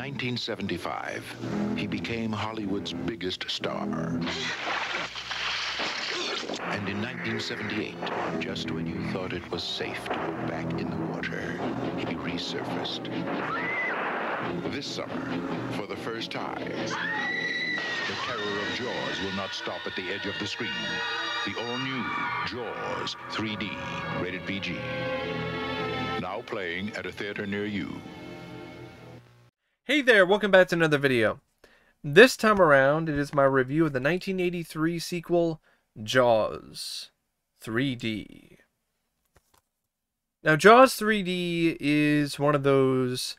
1975, he became Hollywood's biggest star. And in 1978, just when you thought it was safe to go back in the water, he resurfaced. This summer, for the first time, the terror of Jaws will not stop at the edge of the screen. The all-new Jaws 3D, rated PG. Now playing at a theater near you. Hey there, welcome back to another video. This time around, it is my review of the 1983 sequel, Jaws 3D. Now, Jaws 3D is one of those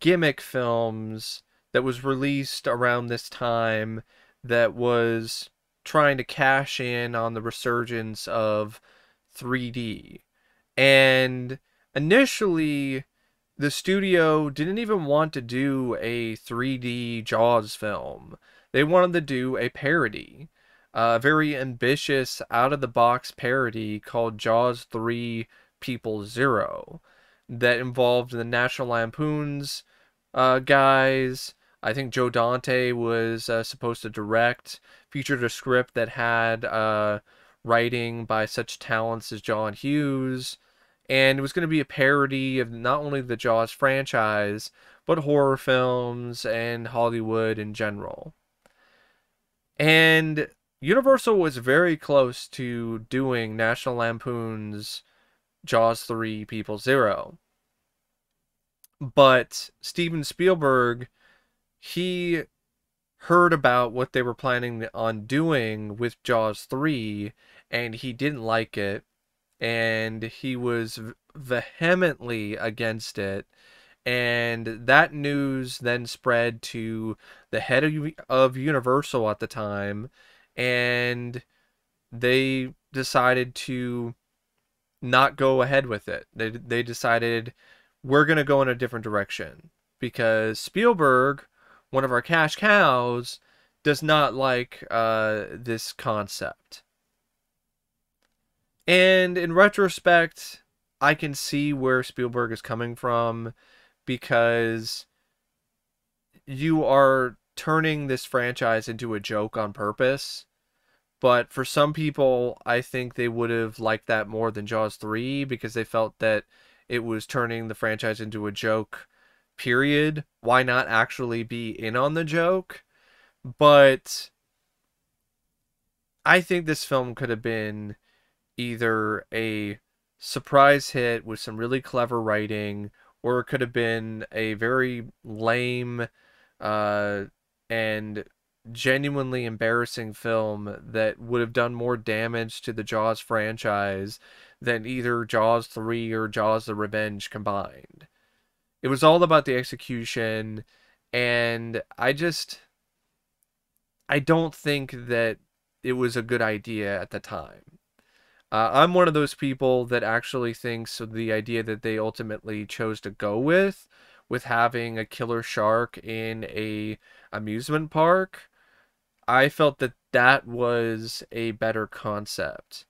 gimmick films that was released around this time that was trying to cash in on the resurgence of 3D. And initially, the studio didn't even want to do a 3D Jaws film. They wanted to do a parody, a very ambitious, out of the box parody called Jaws 3 People Zero that involved the National Lampoon's uh, guys. I think Joe Dante was uh, supposed to direct, featured a script that had uh, writing by such talents as John Hughes and it was going to be a parody of not only the Jaws franchise, but horror films and Hollywood in general. And Universal was very close to doing National Lampoon's Jaws 3 People Zero. But Steven Spielberg, he heard about what they were planning on doing with Jaws 3 and he didn't like it and he was vehemently against it. And that news then spread to the head of, of Universal at the time, and they decided to not go ahead with it. They, they decided we're going to go in a different direction because Spielberg, one of our cash cows, does not like uh, this concept. And in retrospect, I can see where Spielberg is coming from because you are turning this franchise into a joke on purpose. But for some people, I think they would have liked that more than Jaws 3 because they felt that it was turning the franchise into a joke, period. Why not actually be in on the joke? But I think this film could have been either a surprise hit with some really clever writing, or it could have been a very lame uh, and genuinely embarrassing film that would have done more damage to the Jaws franchise than either Jaws 3 or Jaws the Revenge combined. It was all about the execution, and I just. I don't think that it was a good idea at the time. Uh, I'm one of those people that actually thinks the idea that they ultimately chose to go with, with having a killer shark in a amusement park, I felt that that was a better concept.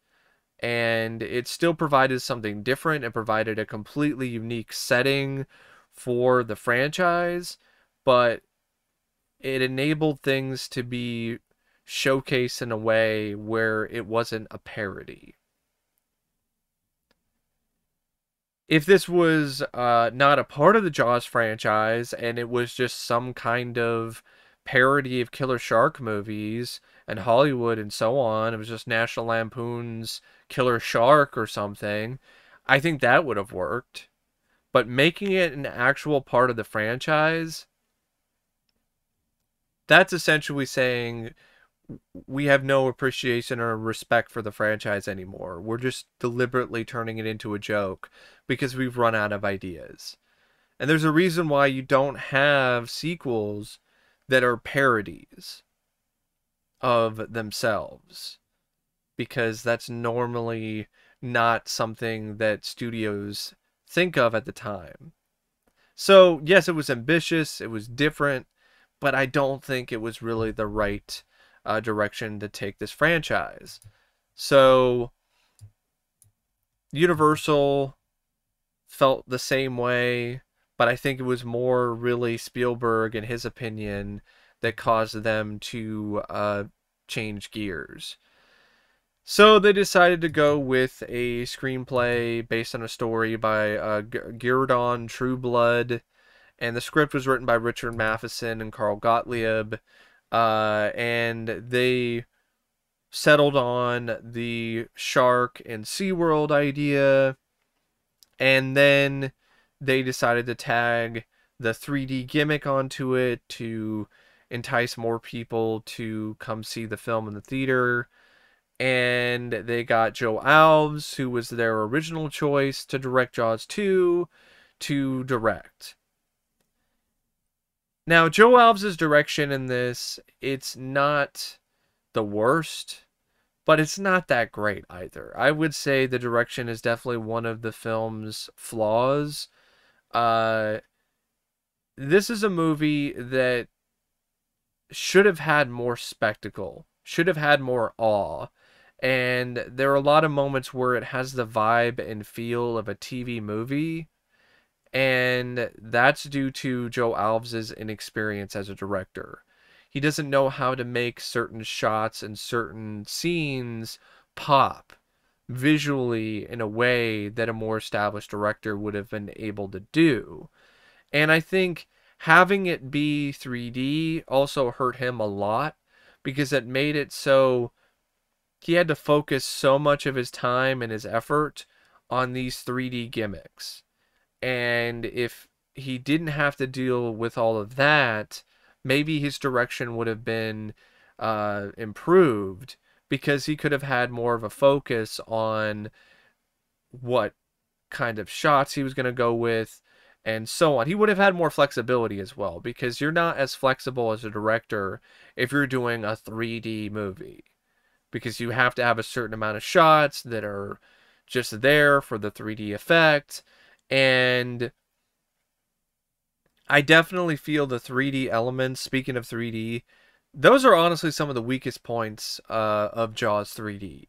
And it still provided something different. It provided a completely unique setting for the franchise, but it enabled things to be showcased in a way where it wasn't a parody. If this was uh, not a part of the Jaws franchise and it was just some kind of parody of Killer Shark movies and Hollywood and so on, it was just National Lampoon's Killer Shark or something, I think that would have worked. But making it an actual part of the franchise, that's essentially saying we have no appreciation or respect for the franchise anymore. We're just deliberately turning it into a joke because we've run out of ideas. And there's a reason why you don't have sequels that are parodies of themselves because that's normally not something that studios think of at the time. So, yes, it was ambitious, it was different, but I don't think it was really the right uh, direction to take this franchise. So Universal felt the same way, but I think it was more really Spielberg and his opinion that caused them to uh, change gears. So they decided to go with a screenplay based on a story by uh, Guerdon Trueblood, and the script was written by Richard Matheson and Carl Gottlieb, uh, and they settled on the shark and SeaWorld idea, and then they decided to tag the 3D gimmick onto it to entice more people to come see the film in the theater. And they got Joe Alves, who was their original choice to direct Jaws 2, to direct. Now, Joe Alves' direction in this, it's not the worst, but it's not that great either. I would say the direction is definitely one of the film's flaws. Uh, this is a movie that should have had more spectacle, should have had more awe. And there are a lot of moments where it has the vibe and feel of a TV movie. And that's due to Joe Alves' inexperience as a director. He doesn't know how to make certain shots and certain scenes pop visually in a way that a more established director would have been able to do. And I think having it be 3D also hurt him a lot because it made it so he had to focus so much of his time and his effort on these 3D gimmicks. And if he didn't have to deal with all of that, maybe his direction would have been uh, improved because he could have had more of a focus on what kind of shots he was going to go with and so on. He would have had more flexibility as well because you're not as flexible as a director if you're doing a 3D movie because you have to have a certain amount of shots that are just there for the 3D effect and I definitely feel the 3D elements speaking of 3D those are honestly some of the weakest points uh, of Jaws 3D.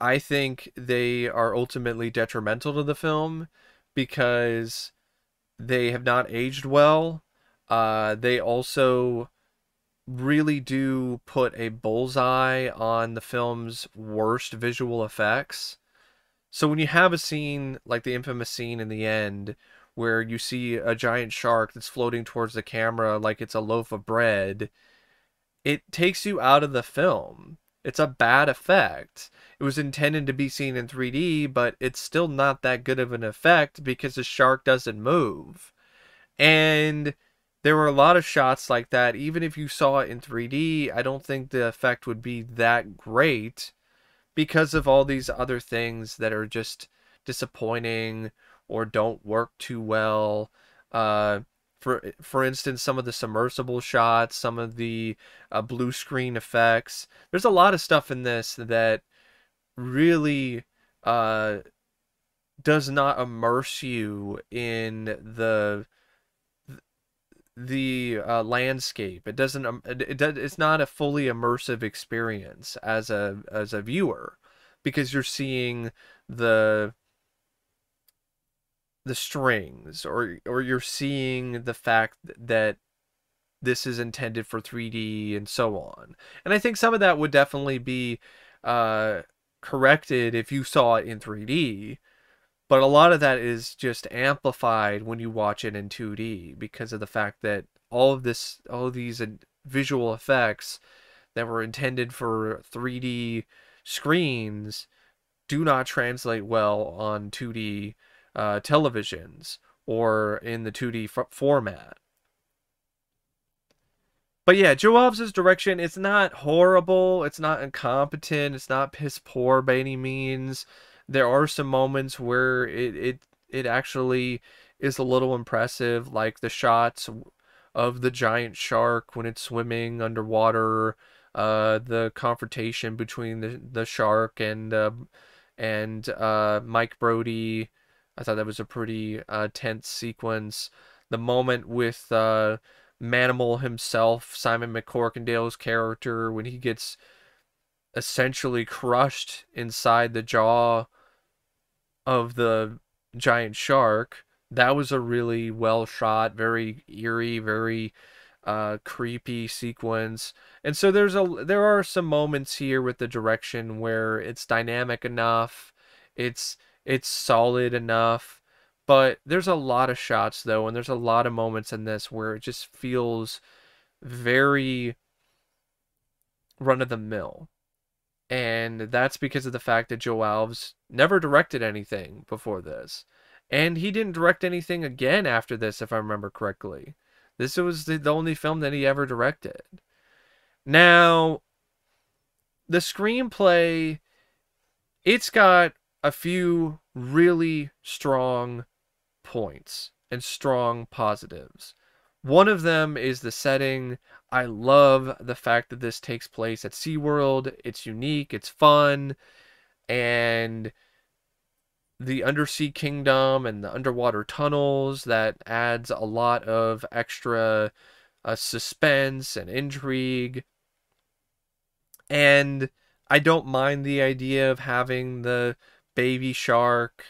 I think they are ultimately detrimental to the film because they have not aged well. Uh, they also really do put a bullseye on the film's worst visual effects. So when you have a scene like the infamous scene in the end where you see a giant shark that's floating towards the camera like it's a loaf of bread, it takes you out of the film. It's a bad effect. It was intended to be seen in 3D, but it's still not that good of an effect because the shark doesn't move. And there were a lot of shots like that. Even if you saw it in 3D, I don't think the effect would be that great because of all these other things that are just disappointing or don't work too well. Uh, for for instance, some of the submersible shots, some of the uh, blue screen effects. There's a lot of stuff in this that really uh, does not immerse you in the the uh, landscape. It doesn't. Um, it, it does, It's not a fully immersive experience as a as a viewer, because you're seeing the the strings, or or you're seeing the fact that this is intended for 3D and so on. And I think some of that would definitely be uh, corrected if you saw it in 3D. But a lot of that is just amplified when you watch it in 2D because of the fact that all of this, all of these visual effects that were intended for 3D screens do not translate well on 2D uh, televisions or in the 2D f- format. But yeah, Joe Alves' direction, it's not horrible, it's not incompetent, it's not piss poor by any means there are some moments where it it it actually is a little impressive, like the shots of the giant shark when it's swimming underwater, uh, the confrontation between the the shark and uh, and uh, Mike Brody. I thought that was a pretty uh, tense sequence. The moment with uh, Manimal himself, Simon MacCorkindale's character, when he gets essentially crushed inside the jaw of the giant shark that was a really well shot, very eerie, very uh, creepy sequence. And so there's a there are some moments here with the direction where it's dynamic enough, it's it's solid enough, but there's a lot of shots though, and there's a lot of moments in this where it just feels very run of the mill. And that's because of the fact that Joe Alves never directed anything before this. And he didn't direct anything again after this, if I remember correctly. This was the, the only film that he ever directed. Now, the screenplay, it's got a few really strong points and strong positives. One of them is the setting. I love the fact that this takes place at SeaWorld. It's unique, it's fun, and the undersea kingdom and the underwater tunnels that adds a lot of extra uh, suspense and intrigue. And I don't mind the idea of having the baby shark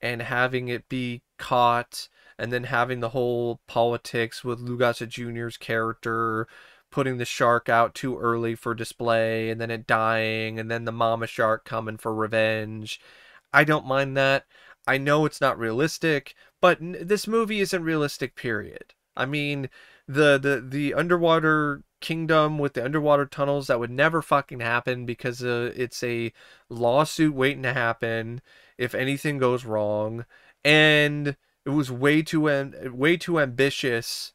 and having it be caught and then having the whole politics with Gossett Jr.'s character putting the shark out too early for display and then it dying and then the mama shark coming for revenge. I don't mind that. I know it's not realistic, but this movie isn't realistic period. I mean, the the the underwater kingdom with the underwater tunnels that would never fucking happen because uh, it's a lawsuit waiting to happen if anything goes wrong and it was way too way too ambitious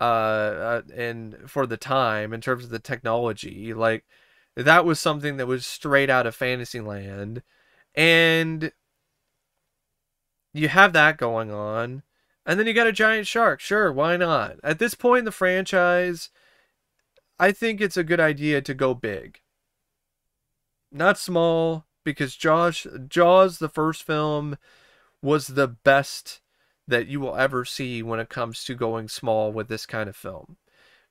uh, uh, and for the time in terms of the technology like that was something that was straight out of fantasyland and you have that going on and then you got a giant shark sure why not? At this point in the franchise i think it's a good idea to go big. Not small because jaws jaws the first film was the best that you will ever see when it comes to going small with this kind of film.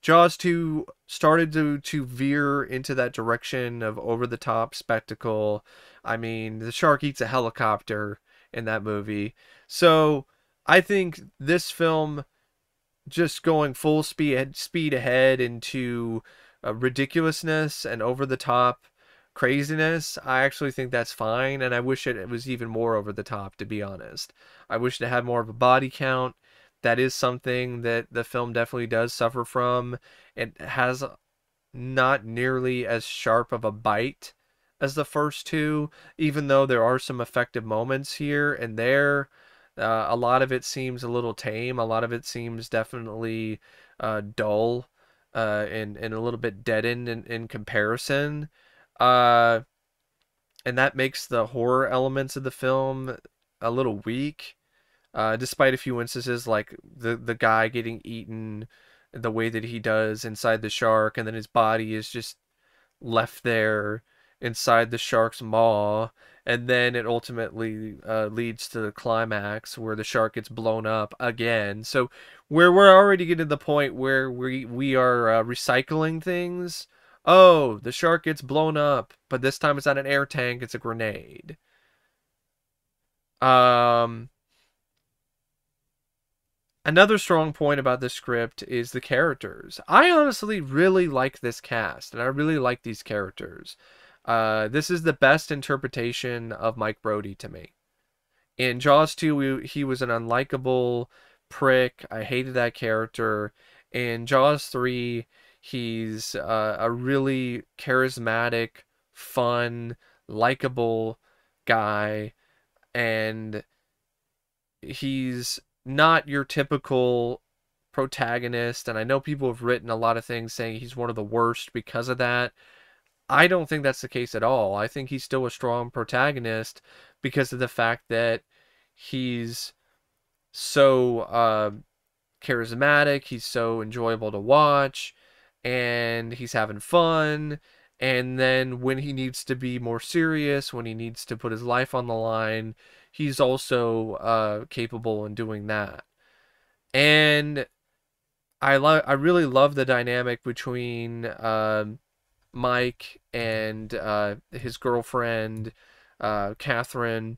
Jaws 2 started to, to veer into that direction of over the top spectacle. I mean, the shark eats a helicopter in that movie. So I think this film just going full speed speed ahead into uh, ridiculousness and over the top craziness, I actually think that's fine, and I wish it, was even more over the top, to be honest. I wish it had more of a body count. That is something that the film definitely does suffer from. It has not nearly as sharp of a bite as the first two, even though there are some effective moments here and there. Uh, a lot of it seems a little tame. A lot of it seems definitely uh, dull uh, and, and a little bit deadened in, in comparison. Uh, and that makes the horror elements of the film a little weak. Uh, despite a few instances like the the guy getting eaten the way that he does inside the shark, and then his body is just left there inside the shark's maw, and then it ultimately uh, leads to the climax where the shark gets blown up again. So where we're already getting to the point where we we are uh, recycling things Oh, the shark gets blown up, but this time it's not an air tank, it's a grenade. Um, another strong point about this script is the characters. I honestly really like this cast, and I really like these characters. Uh, this is the best interpretation of Mike Brody to me. In Jaws 2, we, he was an unlikable prick. I hated that character. In Jaws 3, He's uh, a really charismatic, fun, likable guy, and he's not your typical protagonist. And I know people have written a lot of things saying he's one of the worst because of that. I don't think that's the case at all. I think he's still a strong protagonist because of the fact that he's so uh, charismatic, he's so enjoyable to watch, and he's having fun. And then when he needs to be more serious, when he needs to put his life on the line, he's also uh, capable in doing that. And I love, I really love the dynamic between uh, Mike and uh, his girlfriend, uh, Catherine.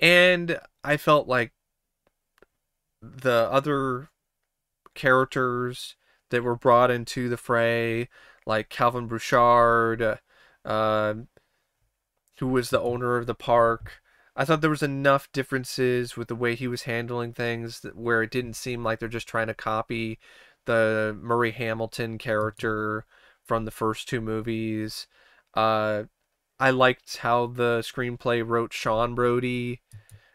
And I felt like the other characters that were brought into the fray, like Calvin Bouchard, uh, who was the owner of the park. I thought there was enough differences with the way he was handling things that, where it didn't seem like they're just trying to copy the Murray Hamilton character from the first two movies. Uh, I liked how the screenplay wrote Sean Brody.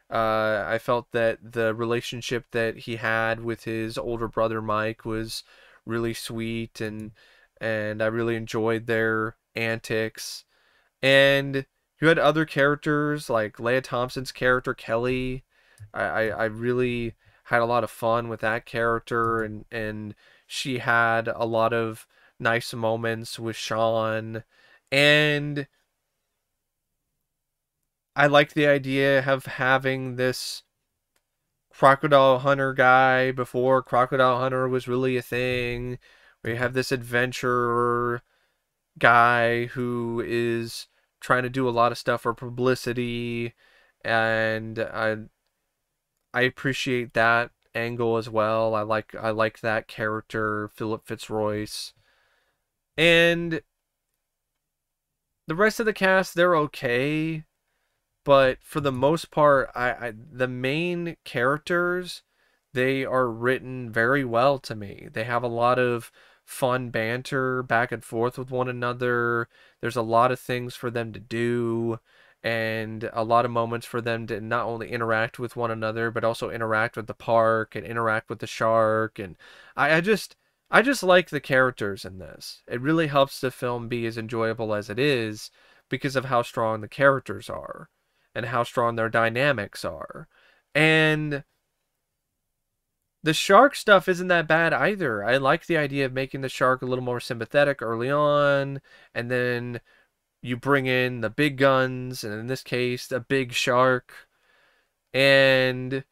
Uh, I felt that the relationship that he had with his older brother Mike was really sweet, and and I really enjoyed their antics. And you had other characters like Lea Thompson's character Kelly. I, I, I really had a lot of fun with that character, and and she had a lot of nice moments with Sean, and I like the idea of having this crocodile hunter guy before crocodile hunter was really a thing. We have this adventurer guy who is trying to do a lot of stuff for publicity and I I appreciate that angle as well. I like I like that character, Philip Fitzroyce. And the rest of the cast, they're okay but for the most part, I, I the main characters they are written very well to me. They have a lot of fun banter back and forth with one another. There's a lot of things for them to do and a lot of moments for them to not only interact with one another but also interact with the park and interact with the shark and I, I just I just like the characters in this. It really helps the film be as enjoyable as it is because of how strong the characters are and how strong their dynamics are. And the shark stuff isn't that bad either. I like the idea of making the shark a little more sympathetic early on, and then you bring in the big guns, and in this case, the big shark. And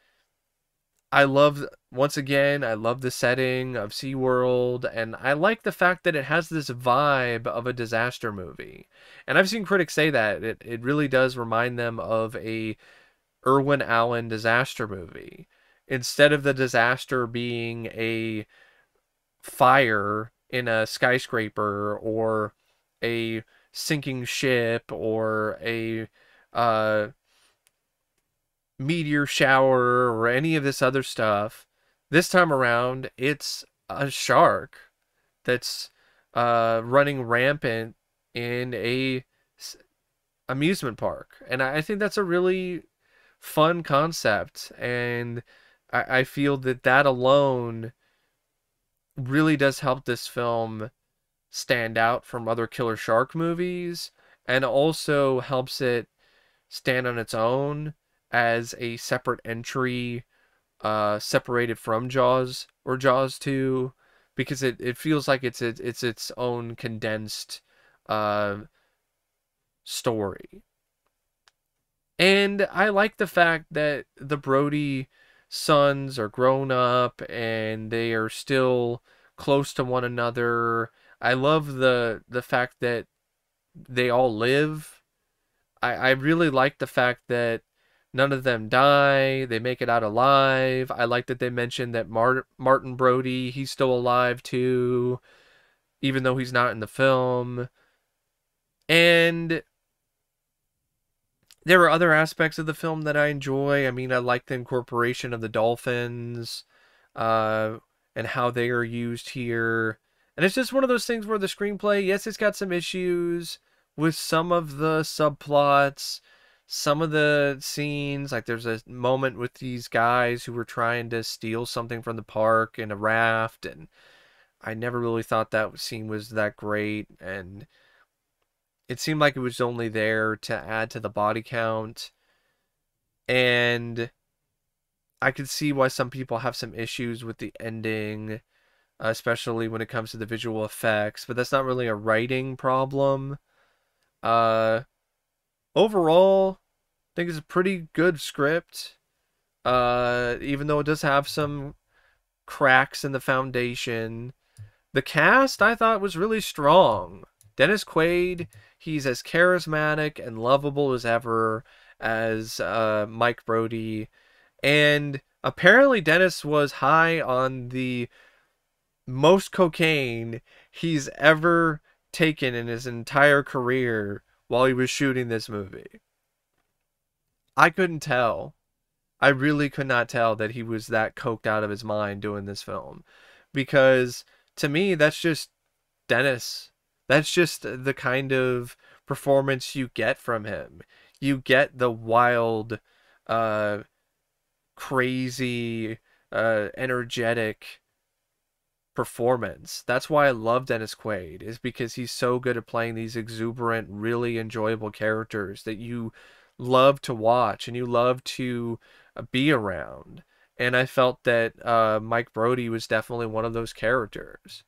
I love, once again, I love the setting of SeaWorld, and I like the fact that it has this vibe of a disaster movie. And I've seen critics say that. It, it really does remind them of a Irwin Allen disaster movie. Instead of the disaster being a fire in a skyscraper or a sinking ship or a uh, meteor shower or any of this other stuff. This time around, it's a shark that's uh, running rampant in a amusement park, and I think that's a really fun concept, and I, I feel that that alone really does help this film stand out from other killer shark movies, and also helps it stand on its own as a separate entry uh separated from Jaws or Jaws 2 because it, it feels like it's it, it's its own condensed uh story. And I like the fact that the Brody sons are grown up and they are still close to one another. I love the the fact that they all live. I, I really like the fact that None of them die. They make it out alive. I like that they mentioned that Mar- Martin Brody, he's still alive too, even though he's not in the film. And there are other aspects of the film that I enjoy. I mean, I like the incorporation of the dolphins uh, and how they are used here. And it's just one of those things where the screenplay, yes, it's got some issues with some of the subplots some of the scenes like there's a moment with these guys who were trying to steal something from the park in a raft and i never really thought that scene was that great and it seemed like it was only there to add to the body count and i could see why some people have some issues with the ending especially when it comes to the visual effects but that's not really a writing problem uh overall, I think it's a pretty good script. Uh, even though it does have some cracks in the foundation. The cast I thought was really strong. Dennis Quaid, he's as charismatic and lovable as ever. as uh, Mike Brody. And apparently, Dennis was high on the most cocaine he's ever taken in his entire career while he was shooting this movie. I couldn't tell. I really could not tell that he was that coked out of his mind doing this film. Because to me, that's just Dennis. That's just the kind of performance you get from him. You get the wild, uh, crazy, uh, energetic performance. That's why I love Dennis Quaid, is because he's so good at playing these exuberant, really enjoyable characters that you love to watch and you love to uh, be around. And I felt that uh, Mike Brody was definitely one of those characters.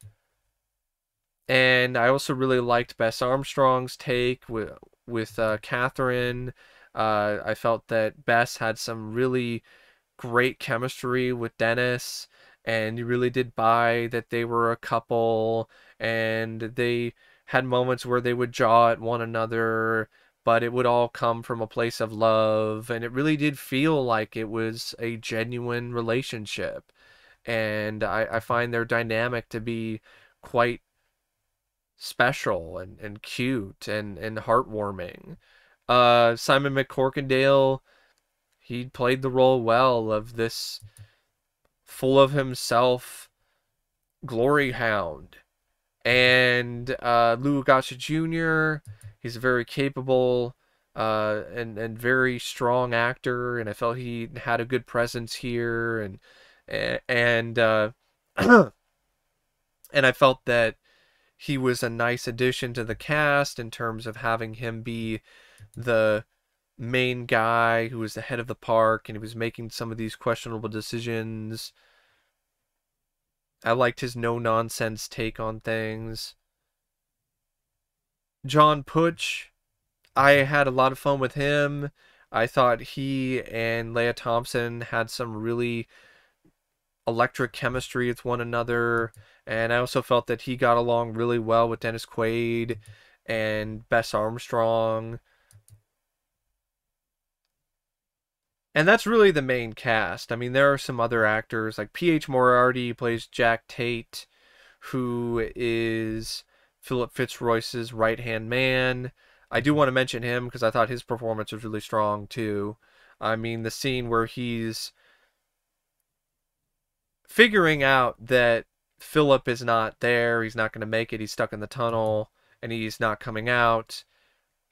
And I also really liked Bess Armstrong's take with with uh, Catherine. Uh, I felt that Bess had some really great chemistry with Dennis, and you really did buy that they were a couple, and they had moments where they would jaw at one another, but it would all come from a place of love, and it really did feel like it was a genuine relationship. And I, I find their dynamic to be quite special and, and cute and, and heartwarming. Uh, Simon MacCorkindale, he played the role well of this full of himself glory hound. And uh, Lou Gossett Jr., he's a very capable uh, and, and very strong actor, and I felt he had a good presence here. And, and, uh, and I felt that he was a nice addition to the cast in terms of having him be the main guy who was the head of the park and he was making some of these questionable decisions. I liked his no nonsense take on things. John Putch, I had a lot of fun with him. I thought he and Lea Thompson had some really electric chemistry with one another. And I also felt that he got along really well with Dennis Quaid and Bess Armstrong. And that's really the main cast. I mean, there are some other actors like P.H. Moriarty plays Jack Tate, who is Philip Fitzroyce's right hand man. I do want to mention him because I thought his performance was really strong too. I mean, the scene where he's figuring out that Philip is not there, he's not going to make it, he's stuck in the tunnel, and he's not coming out.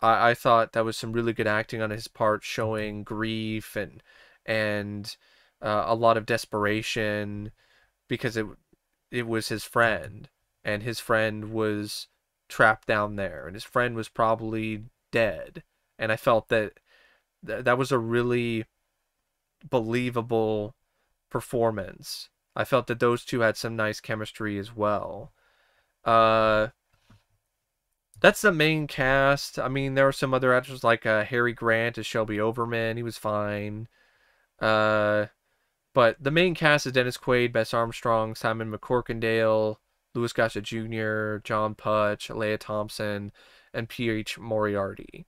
I, I thought that was some really good acting on his part, showing grief and and uh, a lot of desperation because it it was his friend, and his friend was trapped down there, and his friend was probably dead, and I felt that th- that was a really believable performance I felt that those two had some nice chemistry as well. Uh, that's the main cast. I mean, there are some other actors like uh, Harry Grant as Shelby Overman. He was fine. Uh, but the main cast is Dennis Quaid, Bess Armstrong, Simon MacCorkindale, Louis Gossett Jr., John Putch, Lea Thompson, and P.H. Moriarty.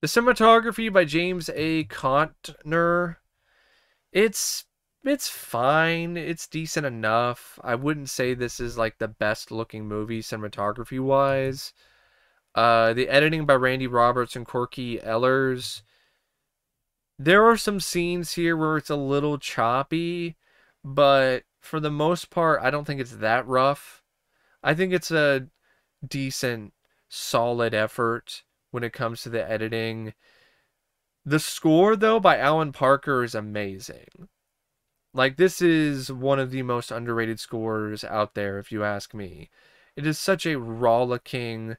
The cinematography by James A. Contner. It's it's fine. It's decent enough. I wouldn't say this is like the best looking movie cinematography wise. Uh, the editing by Randy Roberts and Corky Ehlers. There are some scenes here where it's a little choppy, but for the most part, I don't think it's that rough. I think it's a decent, solid effort when it comes to the editing. The score, though, by Alan Parker is amazing. Like this is one of the most underrated scores out there, if you ask me. It is such a rollicking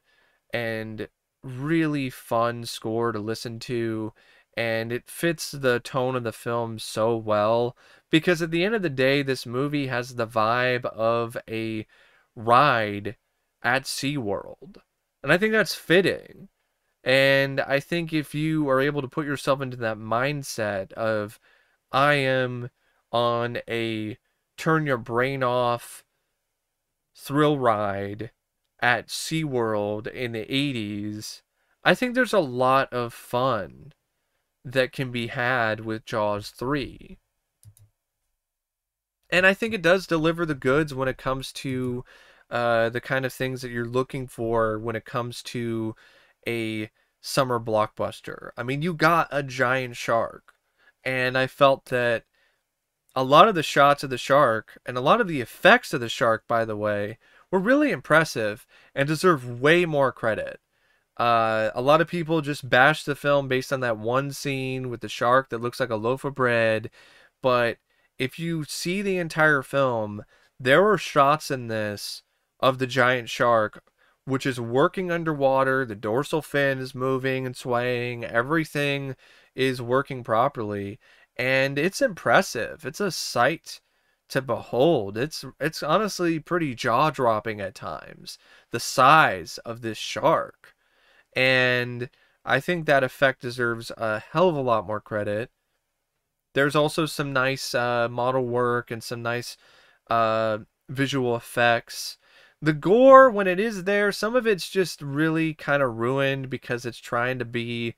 and really fun score to listen to, and it fits the tone of the film so well. Because at the end of the day, this movie has the vibe of a ride at SeaWorld. And I think that's fitting. And I think if you are able to put yourself into that mindset of, I am on a turn your brain off thrill ride at SeaWorld in the 80s, I think there's a lot of fun that can be had with Jaws 3. And I think it does deliver the goods when it comes to uh, the kind of things that you're looking for when it comes to a summer blockbuster. I mean, you got a giant shark, and I felt that a lot of the shots of the shark and a lot of the effects of the shark, by the way, were really impressive and deserve way more credit. Uh, a lot of people just bash the film based on that one scene with the shark that looks like a loaf of bread. But if you see the entire film, there were shots in this of the giant shark, which is working underwater. The dorsal fin is moving and swaying. Everything is working properly. And it's impressive. It's a sight to behold. It's it's honestly pretty jaw-dropping at times. The size of this shark. And I think that effect deserves a hell of a lot more credit. There's also some nice uh, model work and some nice uh, visual effects. The gore, when it is there, some of it's just really kind of ruined because it's trying to be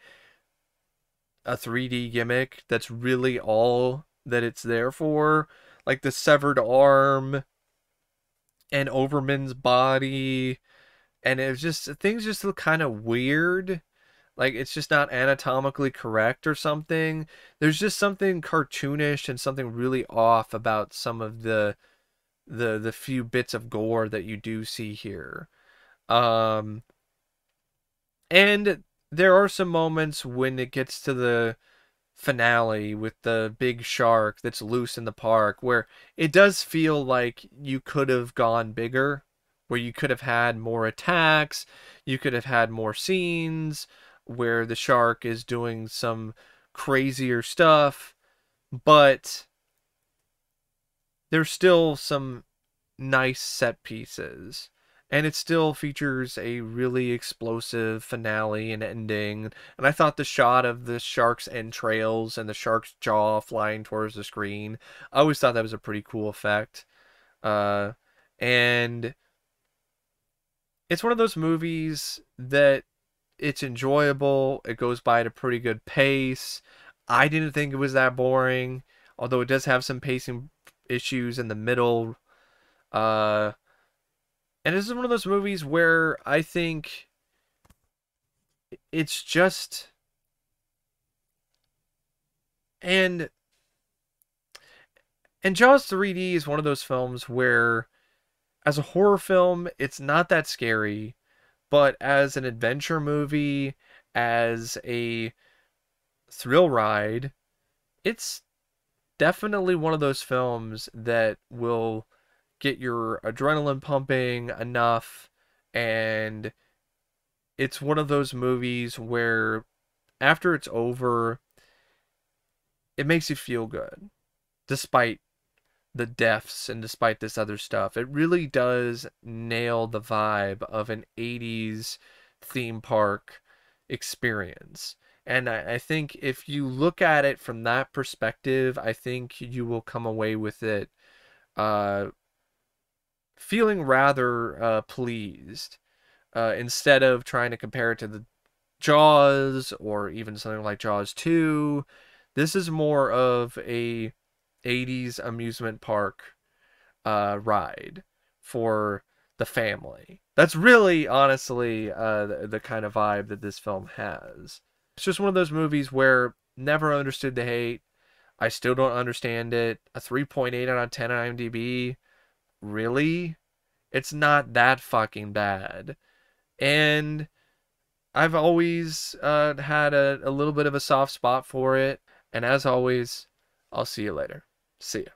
a 3D gimmick. That's really all that it's there for. Like the severed arm and Overman's body. And it's just, things just look kind of weird like it's just not anatomically correct or something. There's just something cartoonish and something really off about some of the the the few bits of gore that you do see here. Um and there are some moments when it gets to the finale with the big shark that's loose in the park where it does feel like you could have gone bigger where you could have had more attacks you could have had more scenes where the shark is doing some crazier stuff, but there's still some nice set pieces. And it still features a really explosive finale and ending. And I thought the shot of the shark's entrails and the shark's jaw flying towards the screen, I always thought that was a pretty cool effect. Uh, and it's one of those movies that it's enjoyable. It goes by at a pretty good pace. I didn't think it was that boring, although it does have some pacing issues in the middle. Uh, and this is one of those movies where I think it's just and and Jaws 3D is one of those films where as a horror film, it's not that scary but as an adventure movie, as a thrill ride, it's definitely one of those films that will get your adrenaline pumping enough and it's one of those movies where after it's over it makes you feel good despite the deaths and despite this other stuff. It really does nail the vibe of an 80s theme park experience. And I, I, think if you look at it from that perspective, I think you will come away with it uh, feeling rather uh, pleased uh, instead of trying to compare it to the Jaws or even something like Jaws 2. This is more of a 80s amusement park uh, ride for the family. That's really, honestly, uh, the, the kind of vibe that this film has. It's just one of those movies where never understood the hate. I still don't understand it. A 3.8 out of 10 on IMDb. Really? It's not that fucking bad. And I've always uh, had a, a little bit of a soft spot for it. And as always, I'll see you later. See ya.